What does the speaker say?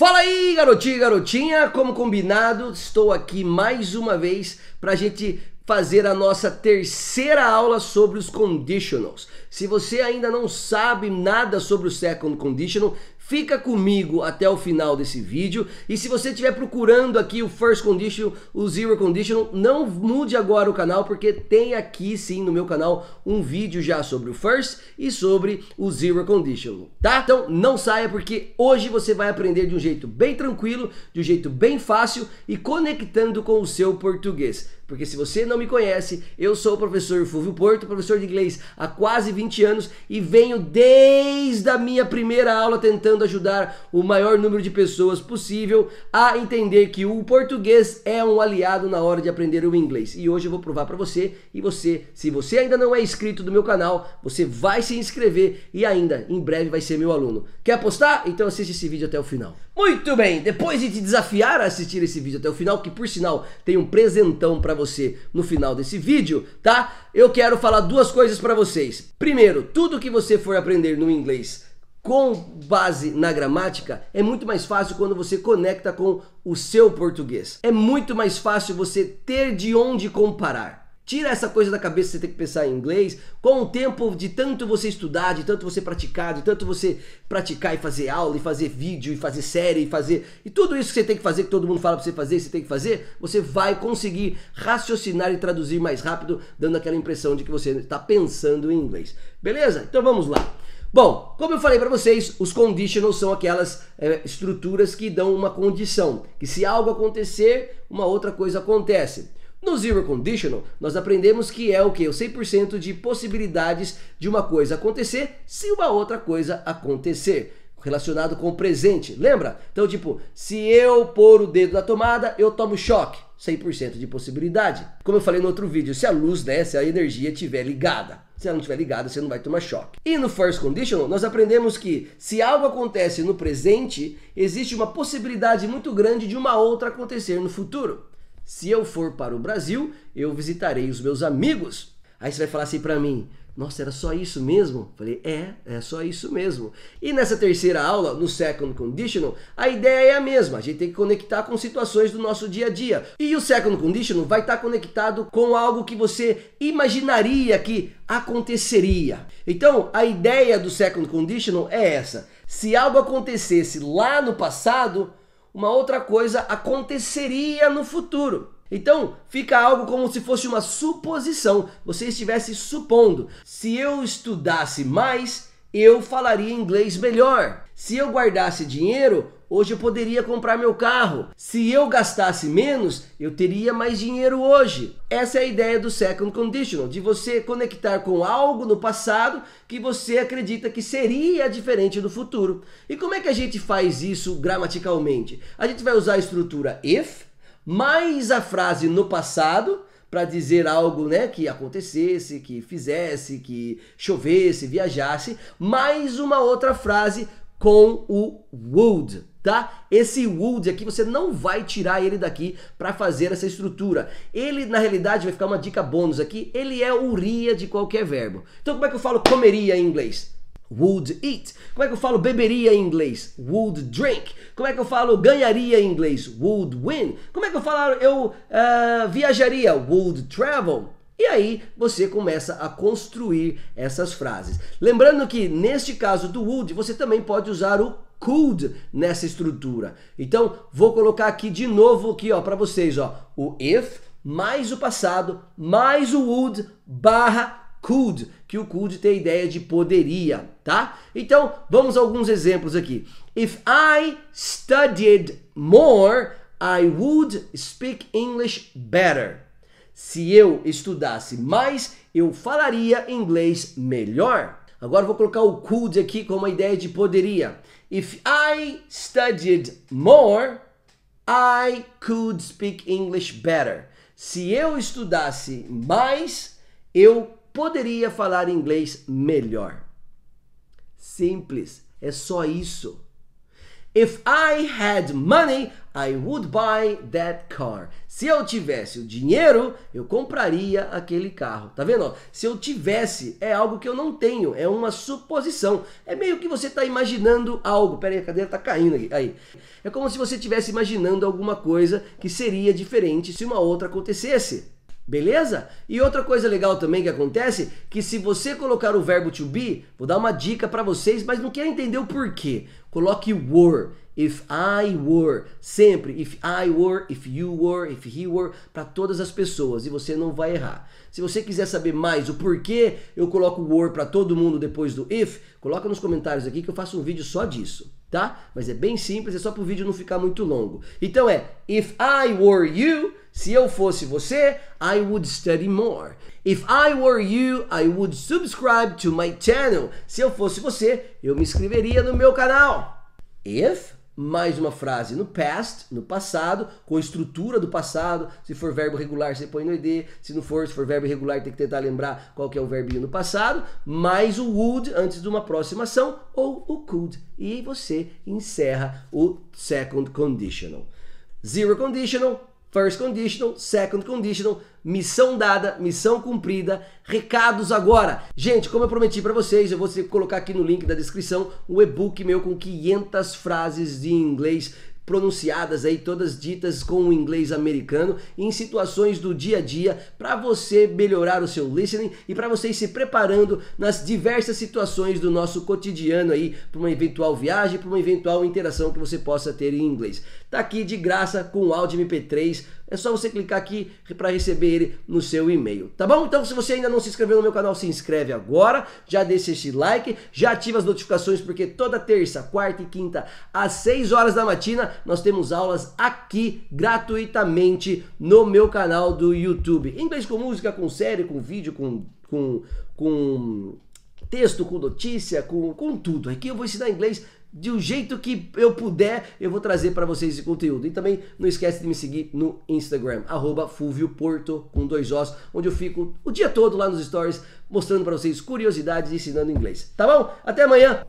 Fala aí, garotinho e garotinha, como combinado, estou aqui mais uma vez para a gente fazer a nossa terceira aula sobre os conditionals. Se você ainda não sabe nada sobre o second conditional, Fica comigo até o final desse vídeo e se você estiver procurando aqui o First Condition, o Zero Condition, não mude agora o canal porque tem aqui sim no meu canal um vídeo já sobre o First e sobre o Zero Condition, tá? Então não saia porque hoje você vai aprender de um jeito bem tranquilo, de um jeito bem fácil e conectando com o seu português. Porque se você não me conhece, eu sou o professor Fulvio Porto, professor de inglês há quase 20 anos e venho desde a minha primeira aula tentando ajudar o maior número de pessoas possível a entender que o português é um aliado na hora de aprender o inglês. E hoje eu vou provar para você e você, se você ainda não é inscrito do meu canal, você vai se inscrever e ainda em breve vai ser meu aluno. Quer apostar? Então assiste esse vídeo até o final. Muito bem, depois de te desafiar a assistir esse vídeo até o final, que por sinal tem um presentão para você no final desse vídeo, tá? Eu quero falar duas coisas para vocês. Primeiro, tudo que você for aprender no inglês com base na gramática é muito mais fácil quando você conecta com o seu português. É muito mais fácil você ter de onde comparar. Tira essa coisa da cabeça você ter que pensar em inglês. Com o tempo de tanto você estudar, de tanto você praticar, de tanto você praticar e fazer aula, e fazer vídeo, e fazer série, e fazer. E tudo isso que você tem que fazer, que todo mundo fala pra você fazer, você tem que fazer, você vai conseguir raciocinar e traduzir mais rápido, dando aquela impressão de que você está pensando em inglês. Beleza? Então vamos lá. Bom, como eu falei para vocês, os conditionals são aquelas é, estruturas que dão uma condição, que se algo acontecer, uma outra coisa acontece. No Zero Conditional, nós aprendemos que é o que? O 100% de possibilidades de uma coisa acontecer se uma outra coisa acontecer. Relacionado com o presente, lembra? Então, tipo, se eu pôr o dedo na tomada, eu tomo choque. 100% de possibilidade. Como eu falei no outro vídeo, se a luz, né, se a energia estiver ligada. Se ela não estiver ligada, você não vai tomar choque. E no First Conditional, nós aprendemos que se algo acontece no presente, existe uma possibilidade muito grande de uma outra acontecer no futuro. Se eu for para o Brasil, eu visitarei os meus amigos. Aí você vai falar assim para mim: Nossa, era só isso mesmo? Falei: É, é só isso mesmo. E nessa terceira aula, no Second Conditional, a ideia é a mesma. A gente tem que conectar com situações do nosso dia a dia. E o Second Conditional vai estar conectado com algo que você imaginaria que aconteceria. Então, a ideia do Second Conditional é essa. Se algo acontecesse lá no passado, uma outra coisa aconteceria no futuro. Então, fica algo como se fosse uma suposição. Você estivesse supondo: se eu estudasse mais, eu falaria inglês melhor. Se eu guardasse dinheiro, hoje eu poderia comprar meu carro. Se eu gastasse menos, eu teria mais dinheiro hoje. Essa é a ideia do second conditional, de você conectar com algo no passado que você acredita que seria diferente no futuro. E como é que a gente faz isso gramaticalmente? A gente vai usar a estrutura if mais a frase no passado para dizer algo, né, que acontecesse, que fizesse, que chovesse, viajasse, mais uma outra frase com o would, tá? Esse would aqui você não vai tirar ele daqui para fazer essa estrutura. Ele na realidade vai ficar uma dica bônus aqui, ele é o ria de qualquer verbo. Então como é que eu falo comeria em inglês? Would eat. Como é que eu falo beberia em inglês? Would drink. Como é que eu falo ganharia em inglês? Would win. Como é que eu falo eu uh, viajaria? Would travel. E aí você começa a construir essas frases. Lembrando que neste caso do would, você também pode usar o could nessa estrutura. Então, vou colocar aqui de novo aqui, ó, para vocês, ó, o if mais o passado mais o would barra could, que o could tem a ideia de poderia, tá? Então, vamos a alguns exemplos aqui. If I studied more, I would speak English better. Se eu estudasse mais, eu falaria inglês melhor. Agora vou colocar o could aqui como a ideia de poderia. If I studied more, I could speak English better. Se eu estudasse mais, eu poderia falar inglês melhor. Simples, é só isso. If I had money, I would buy that car. Se eu tivesse o dinheiro, eu compraria aquele carro. Tá vendo? Se eu tivesse, é algo que eu não tenho, é uma suposição. É meio que você está imaginando algo. Pera aí, a cadeira tá caindo aqui. Aí. É como se você estivesse imaginando alguma coisa que seria diferente se uma outra acontecesse. Beleza? E outra coisa legal também que acontece, que se você colocar o verbo to be, vou dar uma dica para vocês, mas não quero entender o porquê. Coloque were. If I were, sempre if I were, if you were, if he were, para todas as pessoas e você não vai errar. Se você quiser saber mais o porquê eu coloco were para todo mundo depois do if, coloca nos comentários aqui que eu faço um vídeo só disso, tá? Mas é bem simples, é só para o vídeo não ficar muito longo. Então é if I were you, se eu fosse você, I would study more. If I were you, I would subscribe to my channel. Se eu fosse você, eu me inscreveria no meu canal. If mais uma frase no past, no passado, com a estrutura do passado. Se for verbo regular, você põe no ed. Se não for, se for verbo irregular, tem que tentar lembrar qual que é o verbinho no passado. Mais o would antes de uma próxima ação ou o could. E você encerra o second conditional. Zero conditional, First conditional, second conditional, missão dada, missão cumprida, recados agora. Gente, como eu prometi para vocês, eu vou colocar aqui no link da descrição o e-book meu com 500 frases de inglês pronunciadas aí, todas ditas com o inglês americano, em situações do dia a dia, para você melhorar o seu listening e para você ir se preparando nas diversas situações do nosso cotidiano aí, para uma eventual viagem, para uma eventual interação que você possa ter em inglês. Tá aqui de graça com o áudio MP3 é só você clicar aqui para receber ele no seu e-mail, tá bom? Então, se você ainda não se inscreveu no meu canal, se inscreve agora, já deixa esse like, já ativa as notificações, porque toda terça, quarta e quinta, às 6 horas da matina, nós temos aulas aqui gratuitamente no meu canal do YouTube. Inglês com música, com série, com vídeo, com, com, com texto, com notícia, com, com tudo. Aqui eu vou ensinar inglês de um jeito que eu puder, eu vou trazer para vocês esse conteúdo. E também não esquece de me seguir no Instagram, arroba Porto, com dois Os, onde eu fico o dia todo lá nos stories, mostrando para vocês curiosidades e ensinando inglês. Tá bom? Até amanhã!